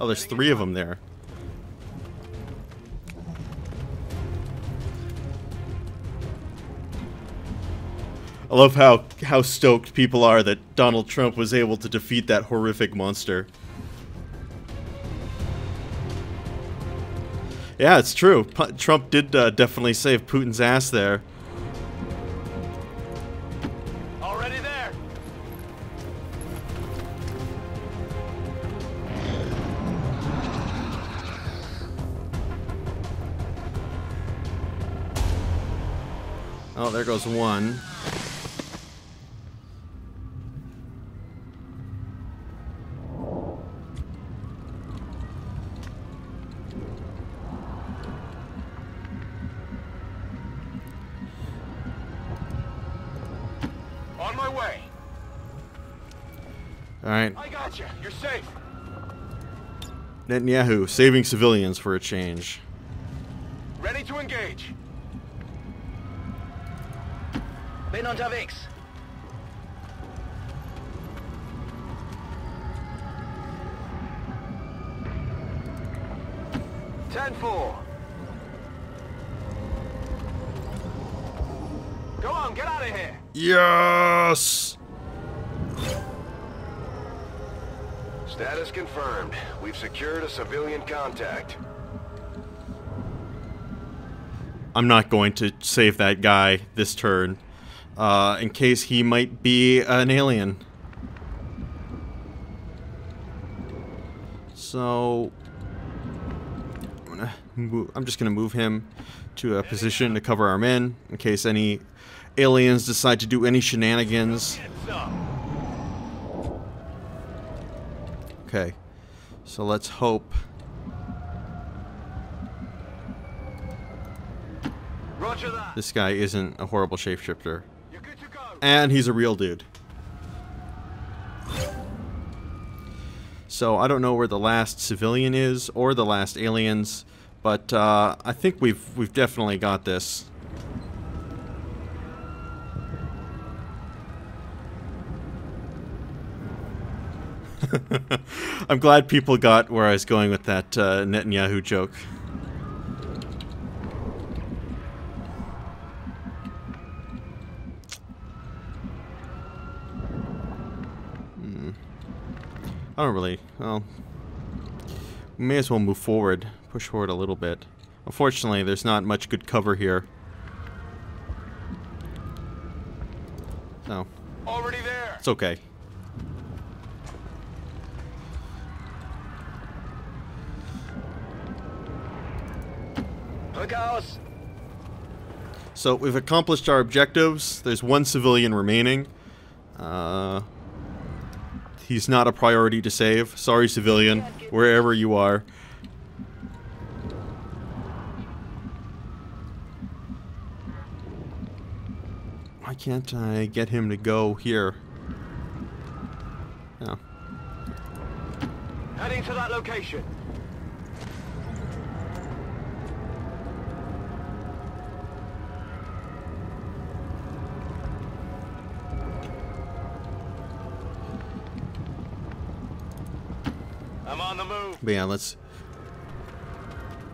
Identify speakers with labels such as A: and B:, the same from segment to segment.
A: Oh, there's three of them there. I love how how stoked people are that Donald Trump was able to defeat that horrific monster. Yeah, it's true. P Trump did uh, definitely save Putin's ass there. Oh, there goes one.
B: On my way.
A: Alright.
B: I got you. You're safe.
A: Netanyahu, saving civilians for a change.
B: Ready to engage.
C: Bin unterwegs.
B: Ten four. Go on, get out of here.
A: Yes!
B: Status confirmed. We've secured a civilian contact.
A: I'm not going to save that guy this turn, uh, in case he might be an alien. So, I'm, gonna move, I'm just gonna move him to a position to cover our men, in case any aliens decide to do any shenanigans. Okay, so let's hope.
B: Roger that.
A: This guy isn't a horrible shapeshifter.
B: You're good to go.
A: And he's a real dude. So I don't know where the last civilian is or the last aliens, but uh, I think we've we've definitely got this. I'm glad people got where I was going with that uh, Netanyahu joke. I don't really. Well, we may as well move forward, push forward a little bit. Unfortunately, there's not much good cover here. So,
B: Already there.
A: it's okay. So we've accomplished our objectives. There's one civilian remaining. Uh, he's not a priority to save. Sorry, civilian, wherever you are. Why can't I get him to go here?
B: Heading to that location.
A: But yeah, let's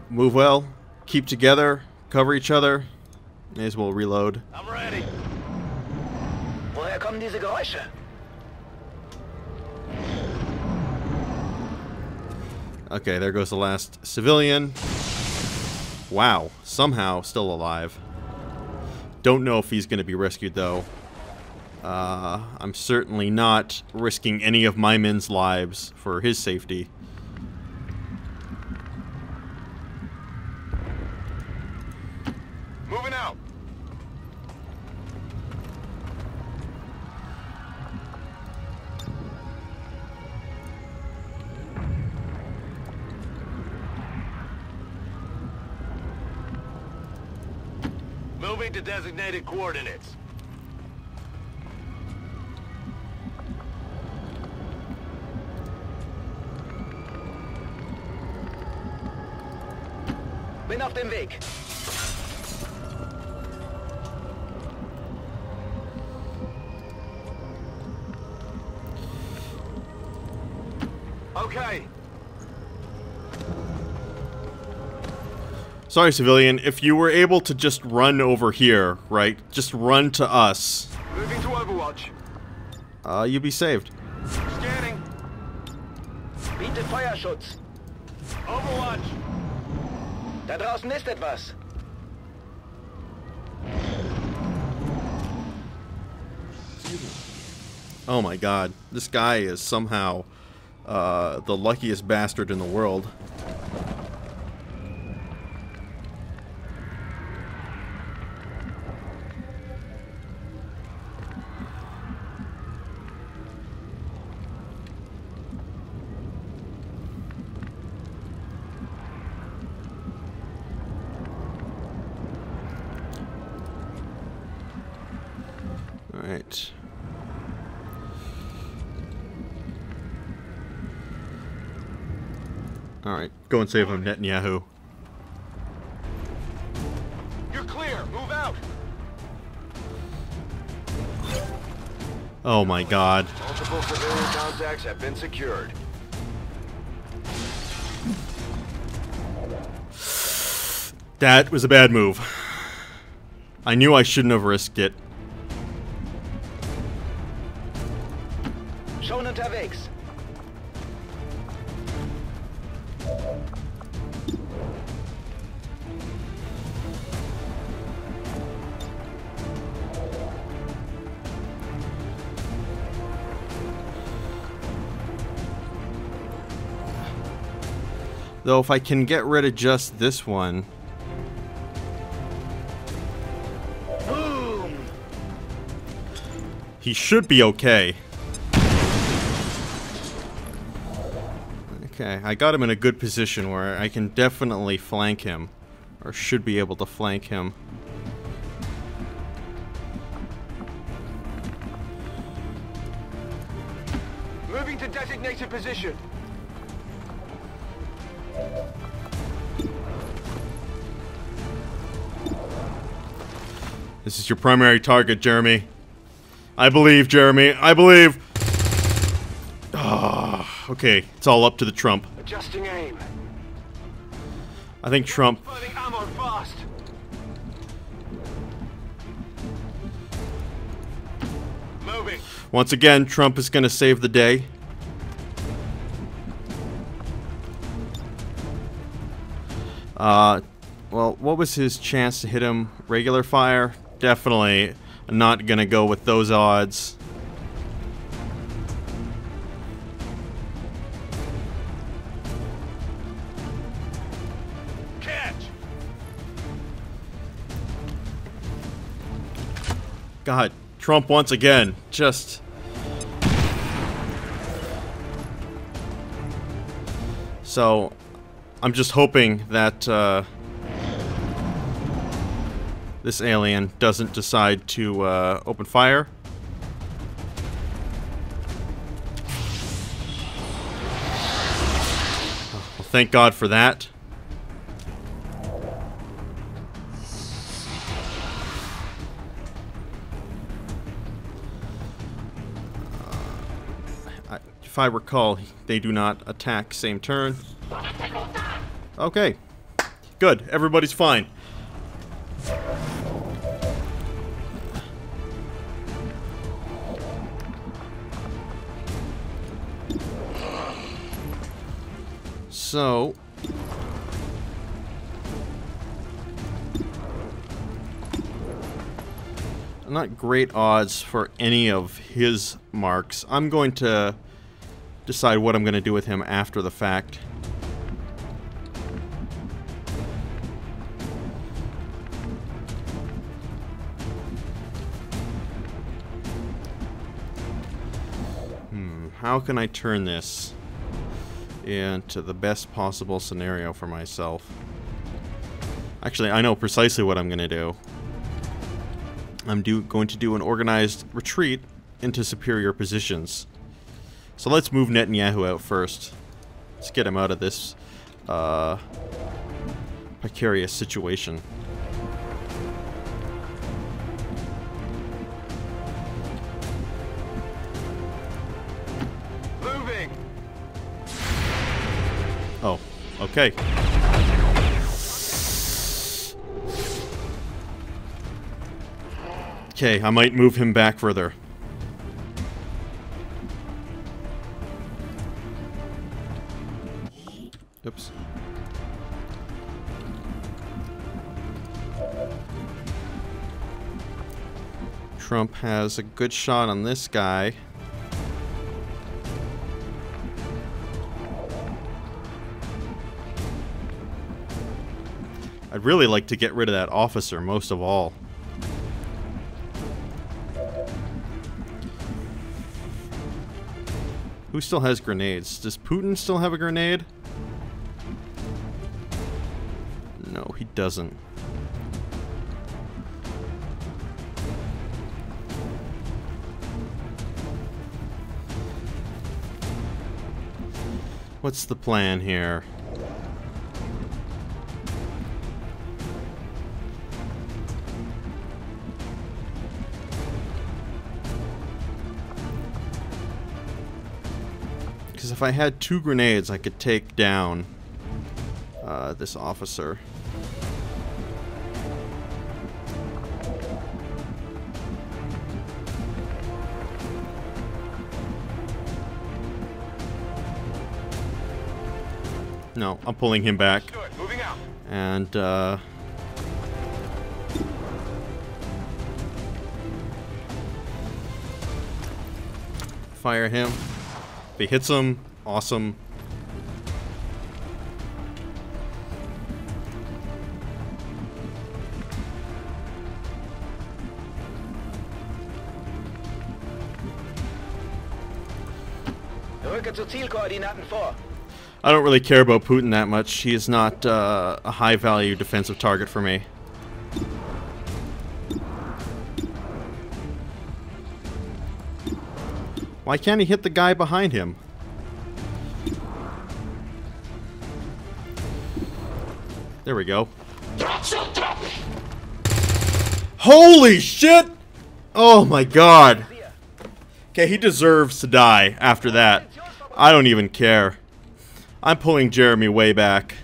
A: move well, keep together, cover each other. May as well reload.
B: I'm ready.
C: Woher kommen diese Geräusche?
A: Okay, there goes the last civilian. Wow, somehow still alive. Don't know if he's going to be rescued, though. Uh, I'm certainly not risking any of my men's lives for his safety.
B: Designated coordinates.
C: Bin auf dem Weg.
A: Sorry, civilian. If you were able to just run over here, right? Just run to us.
B: Moving to Overwatch.
A: Uh, you'd be saved.
B: Scanning.
C: Biete Feuerschutz.
B: Overwatch.
C: Da draußen ist etwas.
A: Oh my god. This guy is somehow uh, the luckiest bastard in the world. Alright. Alright, go and save him, Netanyahu.
B: You're clear. Move out.
A: Oh my god.
B: Multiple civilian contacts have been secured.
A: That was a bad move. I knew I shouldn't have risked it. Though if I can get rid of just this one,
C: Boom!
A: he should be okay. Okay, I got him in a good position where I can definitely flank him. Or should be able to flank him.
B: Moving to designated position.
A: This is your primary target, Jeremy. I believe, Jeremy. I believe. Ah, okay, it's all up to the Trump.
B: Adjusting aim.
A: I think Trump.
B: Ammo fast. Moving.
A: Once again, Trump is going to save the day. Uh, well, what was his chance to hit him? Regular fire? Definitely not going to go with those odds.
B: Catch.
A: God, Trump once again. Just. So, I'm just hoping that uh, this alien doesn't decide to uh, open fire. Well, thank God for that. I, if I recall, they do not attack same turn. Okay. Good. Everybody's fine. So... Not great odds for any of his marks. I'm going to decide what I'm going to do with him after the fact. Hmm, how can I turn this into the best possible scenario for myself? Actually, I know precisely what I'm going to do. I'm do going to do an organized retreat into superior positions. So let's move Netanyahu out first. Let's get him out of this uh, precarious situation. Okay. Okay, I might move him back further. Oops. Trump has a good shot on this guy. Really like to get rid of that officer most of all. Who still has grenades? Does Putin still have a grenade? No, he doesn't. What's the plan here? If I had two grenades, I could take down uh, this officer. No, I'm pulling him back.
B: Moving out.
A: And, uh... Fire him. If he hits him, awesome. I don't really care about Putin that much. He is not uh, a high value defensive target for me. Why can't he hit the guy behind him? There we go. Holy shit! Oh my god. Okay, he deserves to die after that. I don't even care. I'm pulling Jeremy way back.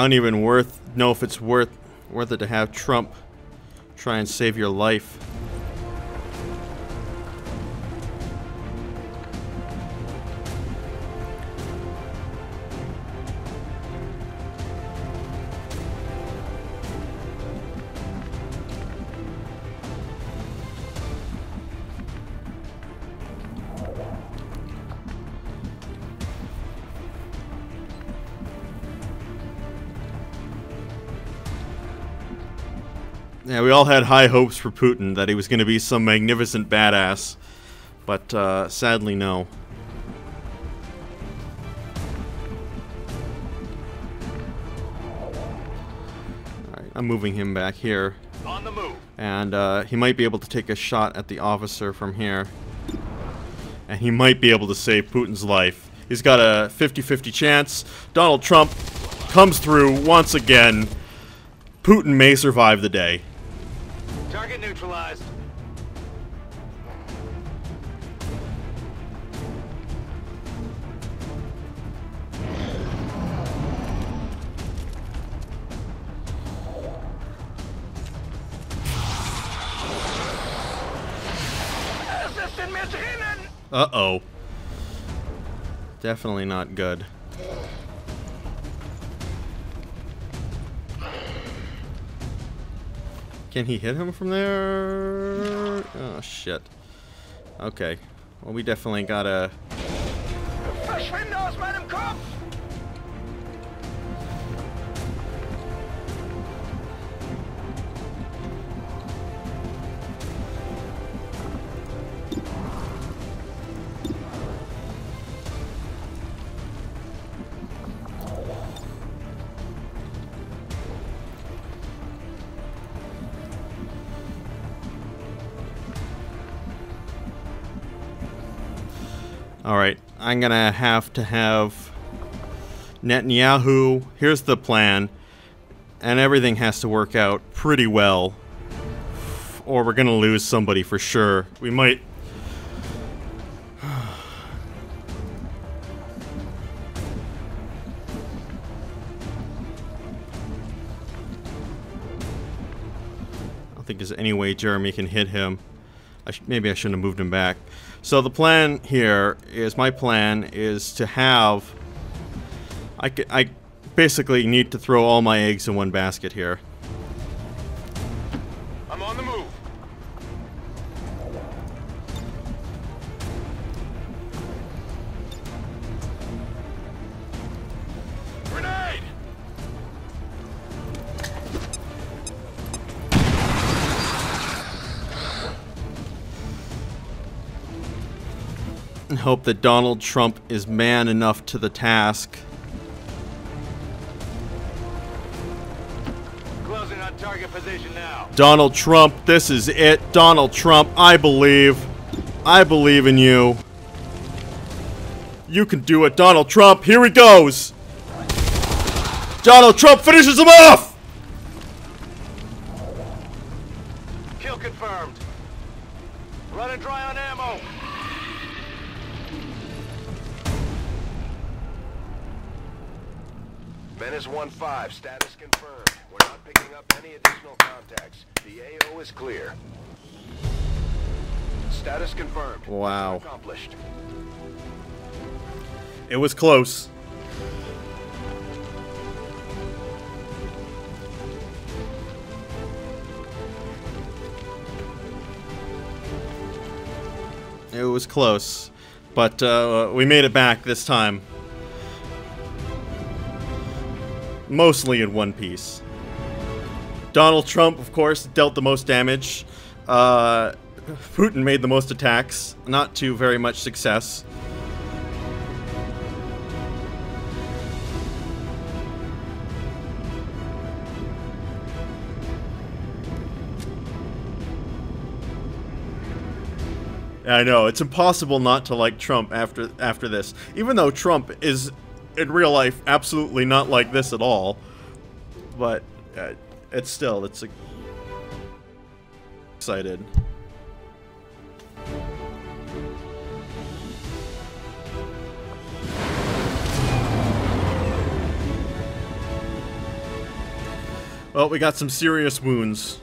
A: I don't even worth know if it's worth worth it to have Trump try and save your life. We all had high hopes for Putin that he was going to be some magnificent badass, but uh, sadly, no. Alright, I'm moving him back here,
B: On the move.
A: and uh, he might be able to take a shot at the officer from here. And he might be able to save Putin's life. He's got a 50-50 chance. Donald Trump comes through once again. Putin may survive the day.
B: Target neutralized.
C: Es ist in mir drinnen!
A: Uh-oh. Definitely not good. Can he hit him from there? Oh, shit. Okay. Well, we definitely gotta... I'm gonna have to have Netanyahu, here's the plan. And everything has to work out pretty well. Or we're gonna lose somebody for sure. We might... I don't think there's any way Jeremy can hit him. I maybe I shouldn't have moved him back. So the plan here is my plan is to have I, I basically need to throw all my eggs in one basket here. And hope that Donald Trump is man enough to the task.
B: Closing on target position now.
A: Donald Trump, this is it. Donald Trump, I believe. I believe in you. You can do it, Donald Trump. Here he goes. Donald Trump finishes him off.
B: Kill confirmed. Run and on Menace 1-5, status confirmed. We're not picking up any additional contacts. The AO is clear. Status confirmed.
A: Wow.
B: Accomplished.
A: It was close. It was close, but uh, we made it back this time. Mostly in one piece. Donald Trump, of course, dealt the most damage. Uh, Putin made the most attacks, not to very much success. I know it's impossible not to like Trump after after this. Even though Trump is in real life absolutely not like this at all, but uh, it's still it's excited. Well, we got some serious wounds.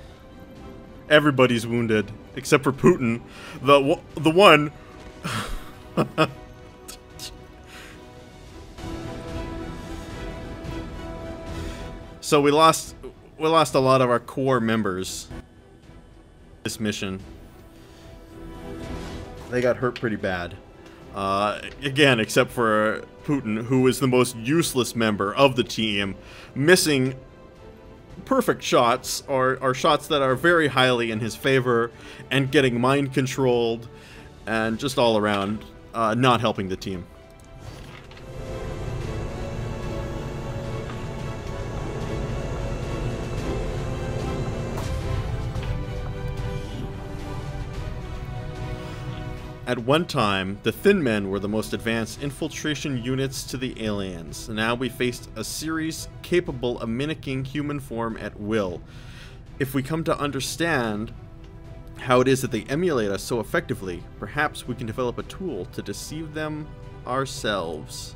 A: Everybody's wounded except for Putin, the the one. so we lost we lost a lot of our core members. This mission, they got hurt pretty bad. Uh, again, except for Putin, who is the most useless member of the team, missing perfect shots or, or shots that are very highly in his favor and getting mind controlled and just all around uh, not helping the team. At one time, the Thin Men were the most advanced infiltration units to the aliens. Now we faced a series capable of mimicking human form at will. If we come to understand how it is that they emulate us so effectively, perhaps we can develop a tool to deceive them ourselves.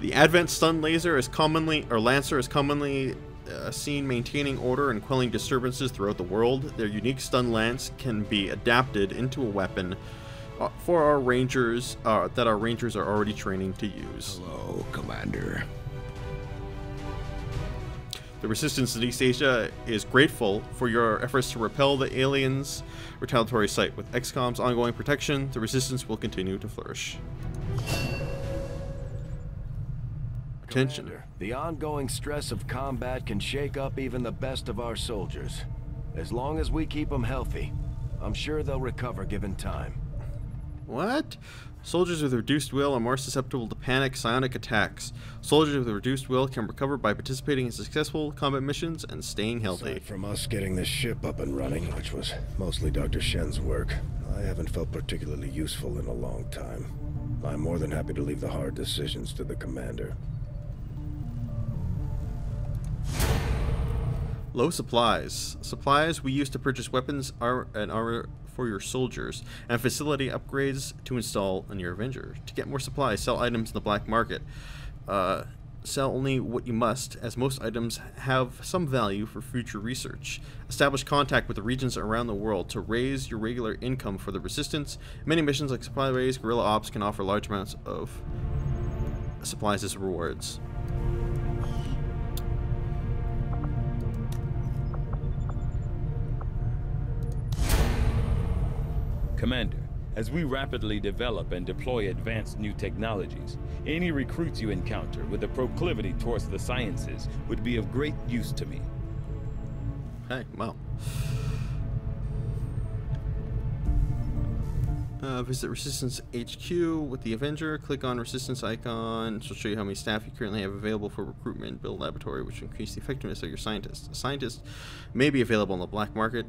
A: The Advent stun laser is commonly, or Lancer is commonly uh, seen maintaining order and quelling disturbances throughout the world. Their unique stun lance can be adapted into a weapon uh, for our rangers uh, that our rangers are already training to use.
D: Hello, Commander.
A: The Resistance in East Asia is grateful for your efforts to repel the aliens' retaliatory site. With XCOM's ongoing protection, the Resistance will continue to flourish. Attention.
E: Commander, the ongoing stress of combat can shake up even the best of our soldiers. As long as we keep them healthy, I'm sure they'll recover given time.
A: What? Soldiers with reduced will are more susceptible to panic psionic attacks. Soldiers with reduced will can recover by participating in successful combat missions and staying healthy.
D: Aside from us getting this ship up and running, which was mostly Dr. Shen's work,
E: I haven't felt particularly useful in a long time. I'm more than happy to leave the hard decisions to the commander.
A: Low supplies. Supplies we use to purchase weapons ar and armor for your soldiers, and facility upgrades to install on your Avenger. To get more supplies, sell items in the black market. Uh, sell only what you must, as most items have some value for future research. Establish contact with the regions around the world to raise your regular income for the Resistance. Many missions like Supply Raids, Guerrilla Ops can offer large amounts of supplies as rewards.
D: Commander, as we rapidly develop and deploy advanced new technologies, any recruits you encounter with a proclivity towards the sciences would be of great use to me.
A: Hey, well. Uh, visit Resistance HQ with the Avenger. Click on Resistance icon. This will show you how many staff you currently have available for recruitment. Build laboratory, which increase the effectiveness of your scientists. A scientist may be available on the black market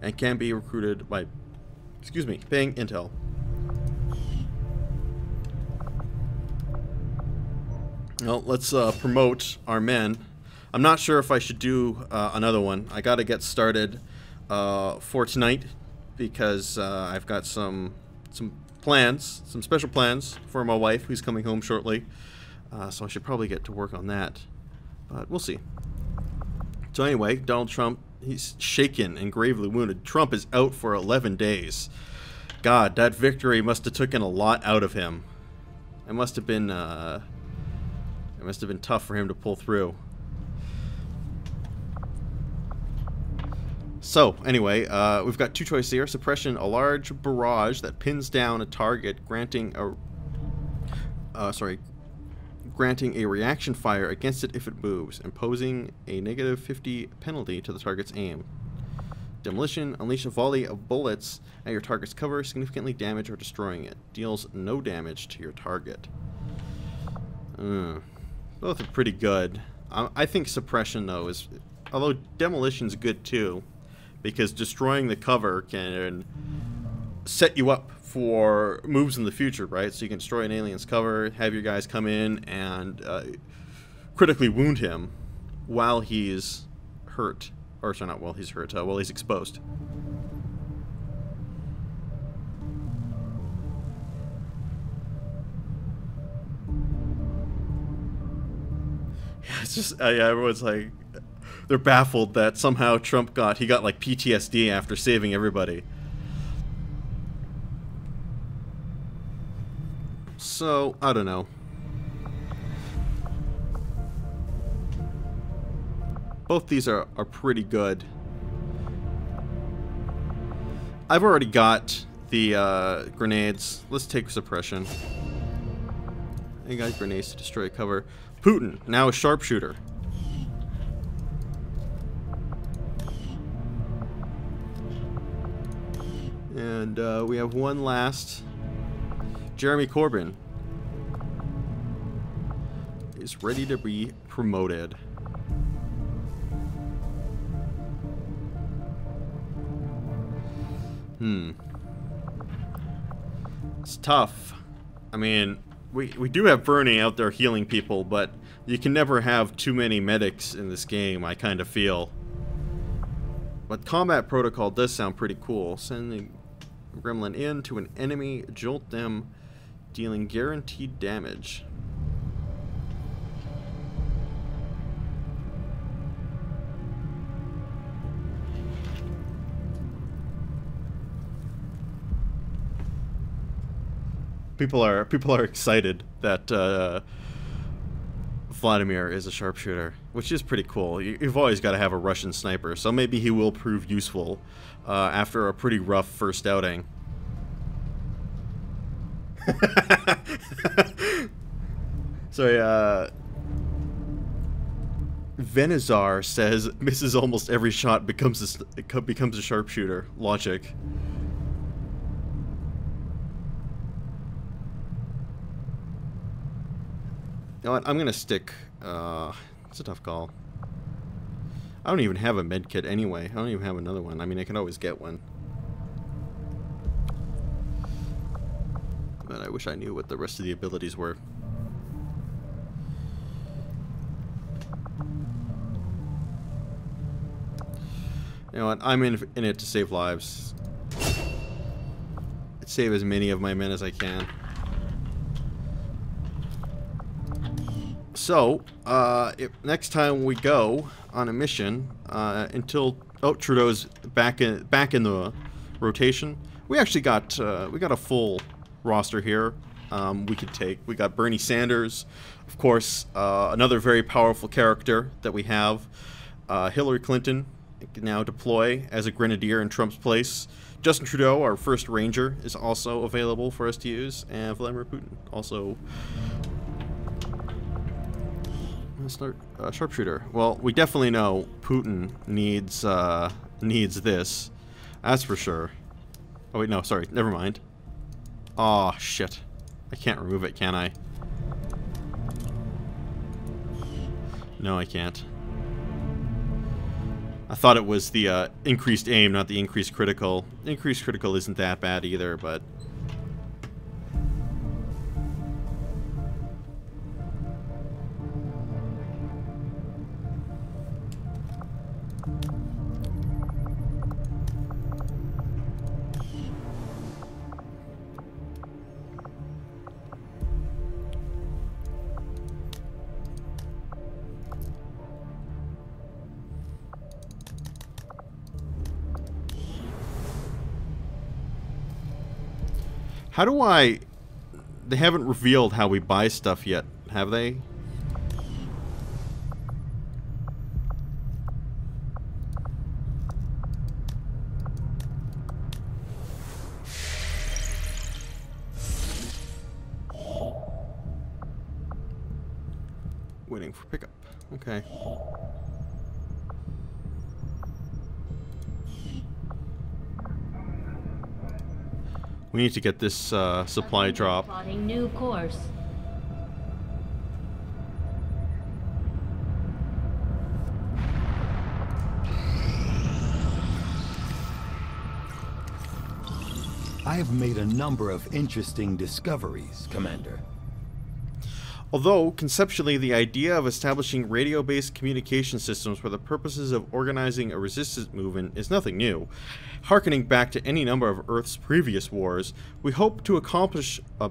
A: and can be recruited by, excuse me, paying intel. Well, let's uh, promote our men. I'm not sure if I should do uh, another one. I got to get started uh, for tonight because uh, I've got some some plans, some special plans for my wife who's coming home shortly. Uh, so I should probably get to work on that, but we'll see. So anyway, Donald Trump, he's shaken and gravely wounded. Trump is out for 11 days. God, that victory must have taken a lot out of him. It must have been, uh, it must have been tough for him to pull through. So, anyway, uh, we've got two choices here. Suppression, a large barrage that pins down a target, granting a... Uh, sorry, granting a reaction fire against it if it moves, imposing a negative 50 penalty to the target's aim. Demolition, unleash a volley of bullets at your target's cover, significantly damage or destroying it. Deals no damage to your target. Uh, both are pretty good. I, I think suppression, though, is... Although demolition's good, too because destroying the cover can set you up for moves in the future, right? So you can destroy an alien's cover, have your guys come in and uh, critically wound him while he's hurt. Or, sorry, not while he's hurt, uh, while he's exposed. Yeah, it's just, uh, yeah, everyone's like, they're baffled that somehow Trump got he got like PTSD after saving everybody. So, I don't know. Both these are, are pretty good. I've already got the uh, grenades. Let's take suppression. I got grenades to destroy cover. Putin, now a sharpshooter. And uh, we have one last. Jeremy Corbyn is ready to be promoted. Hmm. It's tough. I mean, we, we do have Bernie out there healing people, but you can never have too many medics in this game, I kind of feel. But combat protocol does sound pretty cool. Sending gremlin in to an enemy, jolt them, dealing guaranteed damage. People are people are excited that uh, Vladimir is a sharpshooter, which is pretty cool. You've always got to have a Russian sniper, so maybe he will prove useful uh, after a pretty rough first outing. Sorry, uh... Venizar says misses almost every shot becomes a, becomes a sharpshooter. Logic. You know what? I'm gonna stick. Uh, it's a tough call. I don't even have a med kit anyway. I don't even have another one. I mean, I can always get one. But I wish I knew what the rest of the abilities were. You know what? I'm in, in it to save lives. I'd save as many of my men as I can. So, uh, if, next time we go on a mission, uh, until oh Trudeau's back in back in the rotation, we actually got uh, we got a full roster here. Um, we could take. We got Bernie Sanders, of course, uh, another very powerful character that we have. Uh, Hillary Clinton can now deploy as a grenadier in Trump's place. Justin Trudeau, our first ranger, is also available for us to use, and Vladimir Putin also uh, sharpshooter. Well, we definitely know Putin needs uh, needs this. That's for sure. Oh wait, no, sorry, never mind. Oh shit, I can't remove it, can I? No, I can't. I thought it was the uh, increased aim, not the increased critical. Increased critical isn't that bad either, but How do I... They haven't revealed how we buy stuff yet, have they? We need to get this uh, supply drop.
F: Plotting new course.
D: I have made a number of interesting discoveries, Commander.
A: Although, conceptually, the idea of establishing radio-based communication systems for the purposes of organizing a resistance movement is nothing new. Harkening back to any number of Earth's previous wars, we hope to accomplish a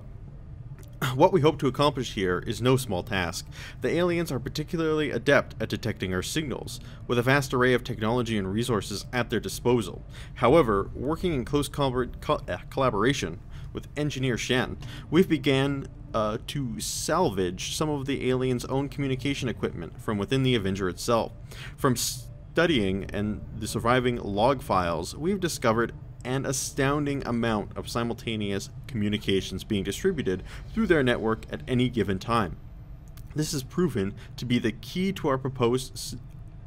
A: what we hope to accomplish here is no small task. The aliens are particularly adept at detecting our signals, with a vast array of technology and resources at their disposal. However, working in close uh, collaboration with Engineer Shen, we've began uh, to salvage some of the aliens' own communication equipment from within the Avenger itself. From studying and the surviving log files, we've discovered an astounding amount of simultaneous communications being distributed through their network at any given time. This is proven to be the key to our proposed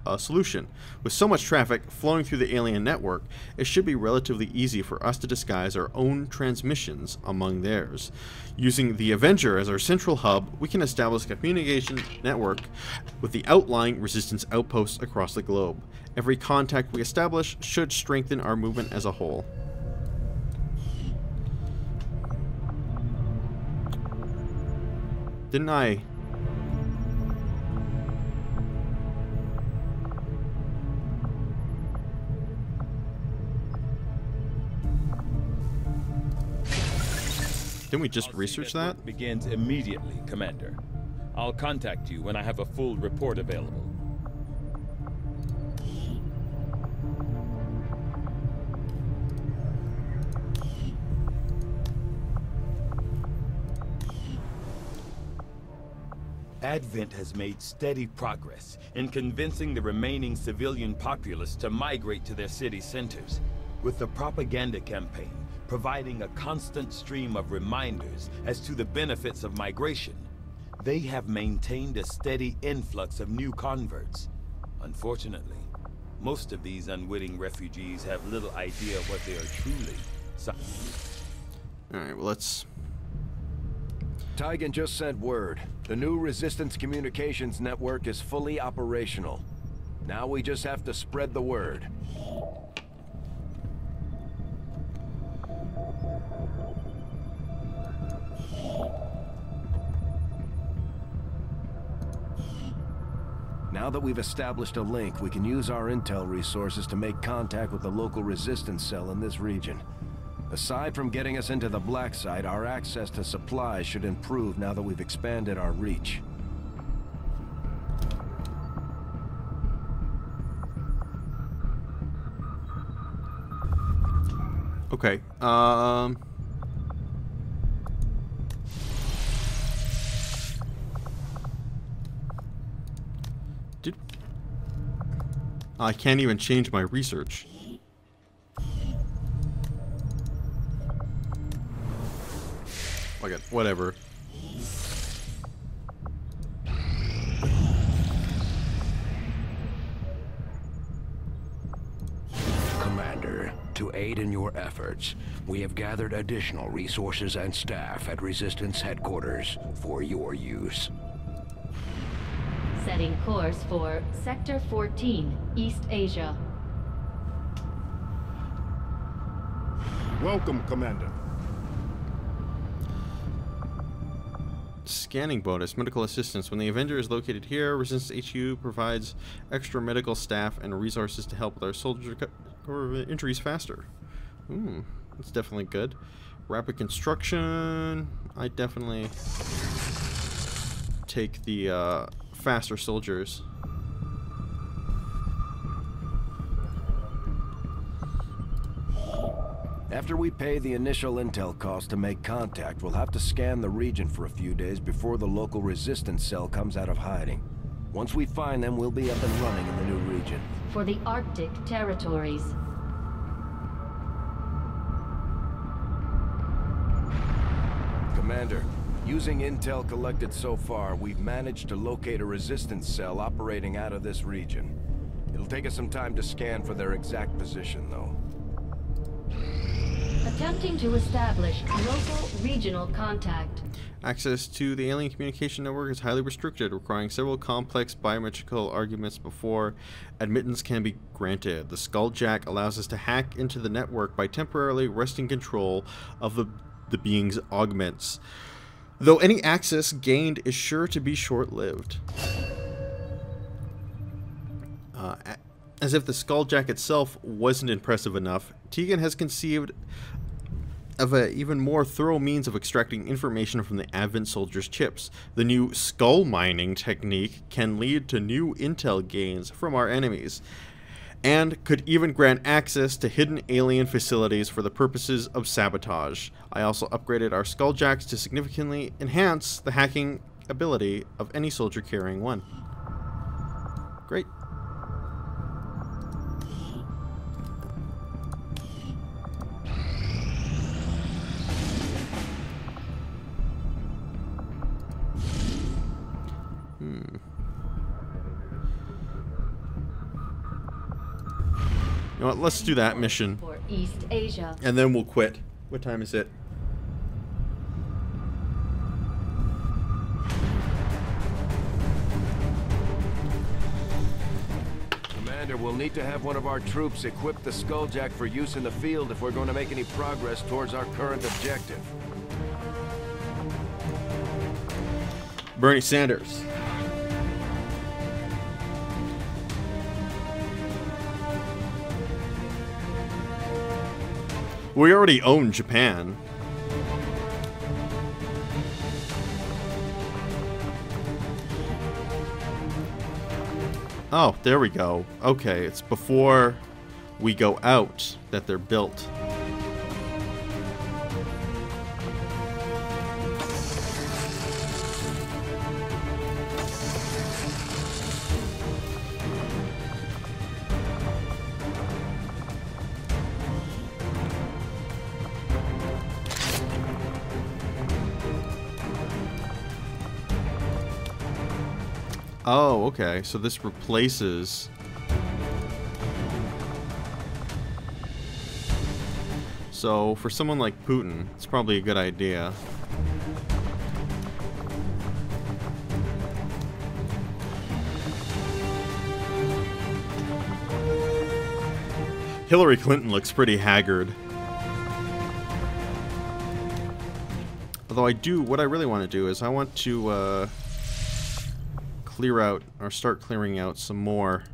A: a solution. With so much traffic flowing through the alien network, it should be relatively easy for us to disguise our own transmissions among theirs. Using the Avenger as our central hub, we can establish a communication network with the outlying resistance outposts across the globe. Every contact we establish should strengthen our movement as a whole. Didn't I Didn't we just research that? that?
D: Begins immediately, Commander. I'll contact you when I have a full report available. Advent has made steady progress in convincing the remaining civilian populace to migrate to their city centers. With the propaganda campaign, providing a constant stream of reminders as to the benefits of migration, they have maintained a steady influx of new converts. Unfortunately, most of these unwitting refugees have little idea what they are truly.
A: Alright, well let's...
E: Tygan just sent word. The new Resistance Communications Network is fully operational. Now we just have to spread the word. Now that we've established a link, we can use our intel resources to make contact with the local resistance cell in this region. Aside from getting us into the black site, our access to supplies should improve now that we've expanded our reach.
A: Okay. Um. I can't even change my research. Oh okay, whatever.
F: Commander, to aid in your efforts, we have gathered additional resources and staff at Resistance Headquarters for your use.
G: Setting course for Sector 14, East Asia.
H: Welcome, Commander.
A: Scanning bonus, medical assistance. When the Avenger is located here, Resistance HQ provides extra medical staff and resources to help with our soldiers recover injuries faster. Hmm, that's definitely good. Rapid construction. I definitely take the uh, faster soldiers.
E: After we pay the initial intel cost to make contact, we'll have to scan the region for a few days before the local resistance cell comes out of hiding. Once we find them, we'll be up and running in the new region.
G: For the Arctic territories.
E: Commander, using intel collected so far, we've managed to locate a resistance cell operating out of this region. It'll take us some time to scan for their exact position, though.
G: Attempting to establish local regional contact.
A: Access to the alien communication network is highly restricted, requiring several complex biometrical arguments before admittance can be granted. The Skulljack allows us to hack into the network by temporarily wresting control of the, the being's augments, though any access gained is sure to be short-lived. Uh, as if the Skulljack itself wasn't impressive enough, Tygan has conceived of an even more thorough means of extracting information from the Advent soldiers' chips. The new skull mining technique can lead to new intel gains from our enemies, and could even grant access to hidden alien facilities for the purposes of sabotage. I also upgraded our skulljacks to significantly enhance the hacking ability of any soldier carrying one. Great. Know what, let's do that mission,
G: For East Asia.
A: and then we'll quit. What time is it?
E: Commander, we'll need to have one of our troops equip the Skulljack for use in the field if we're going to make any progress towards our current objective.
A: Bernie Sanders. We already own Japan. Oh, there we go. Okay, it's before we go out that they're built. Oh, okay. So this replaces. So for someone like Putin, it's probably a good idea. Hillary Clinton looks pretty haggard. Although I do, what I really want to do is I want to uh, clear out, or start clearing out some more.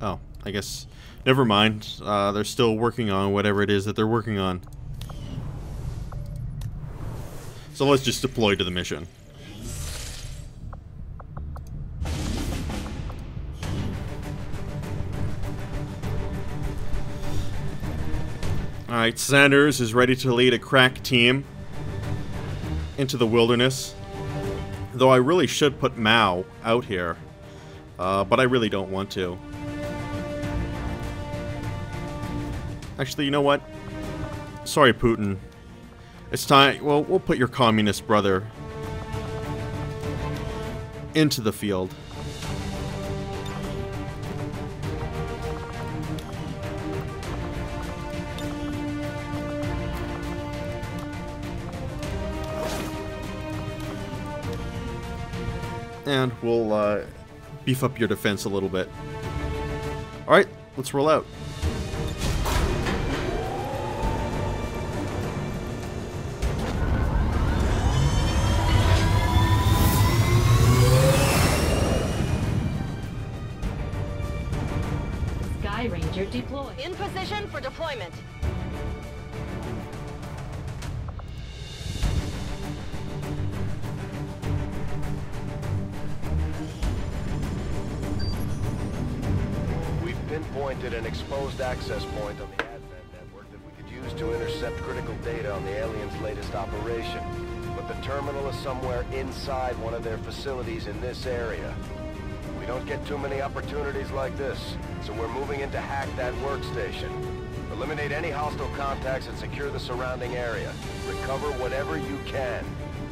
A: Oh, I guess, never mind. Uh, they're still working on whatever it is that they're working on. So let's just deploy to the mission. Alright, Sanders is ready to lead a crack team into the wilderness. Though I really should put Mao out here. Uh, but I really don't want to. Actually, you know what? Sorry, Putin. It's time... Well, we'll put your communist brother into the field. And we'll uh, beef up your defense a little bit. Alright, let's roll out.
E: Pinpointed an exposed access point on the Advent network that we could use to intercept critical data on the aliens' latest operation. But the terminal is somewhere inside one of their facilities in this area. We don't get too many opportunities like this, so we're moving in to hack that workstation. Eliminate any hostile contacts and secure the surrounding area. Recover whatever you can.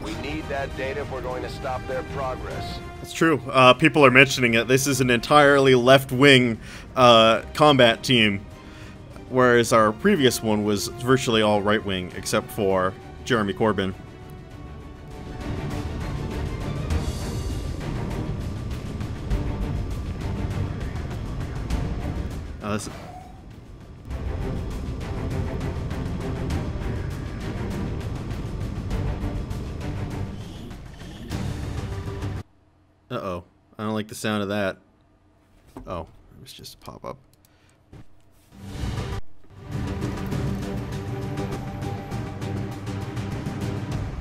E: We need that data if we're going to stop their progress.
A: It's true. Uh, people are mentioning it. This is an entirely left-wing uh, combat team, whereas our previous one was virtually all right-wing, except for Jeremy Corbyn. Uh, like the sound of that. Oh, it was just a pop-up.